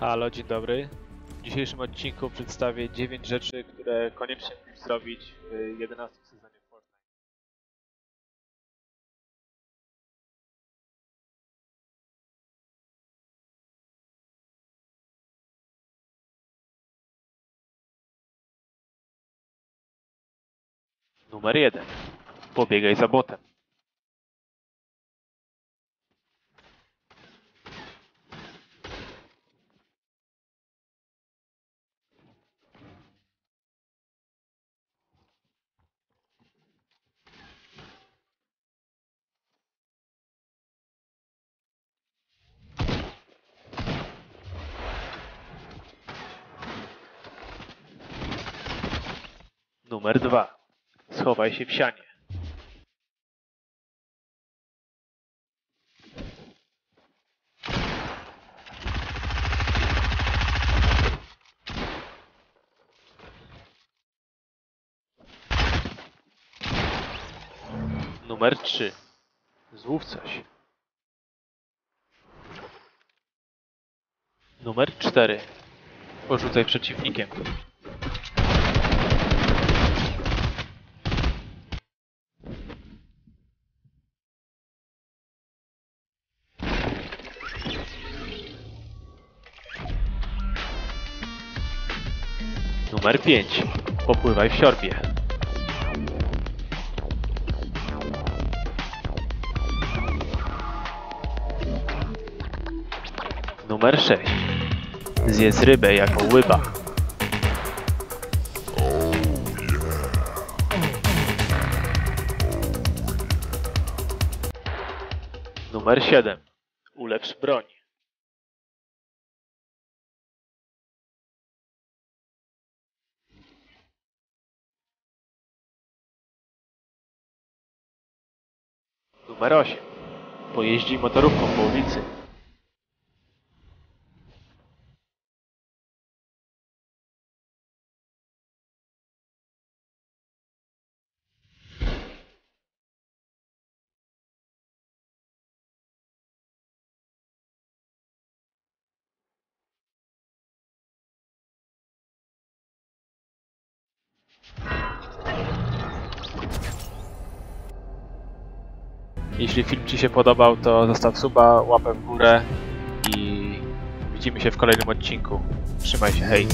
Halo, dzień dobry. W dzisiejszym odcinku przedstawię 9 rzeczy, które koniecznie musisz zrobić w 11 sezonie Fortnite. Numer 1. Pobiegaj za botem. Numer 2. Schowaj się w sianie. Numer 3. Złów coś. Numer 4. Porzucaj przeciwnikiem. Numer 5. Popływaj w siorbie. Numer 6. Zjedz rybę jako łyba. Numer 7. Ulepsz broń. Numer 8. Pojeździ motorówką po ulicy. Jeśli film Ci się podobał, to zostaw suba, łapę w górę i widzimy się w kolejnym odcinku. Trzymaj się, hej!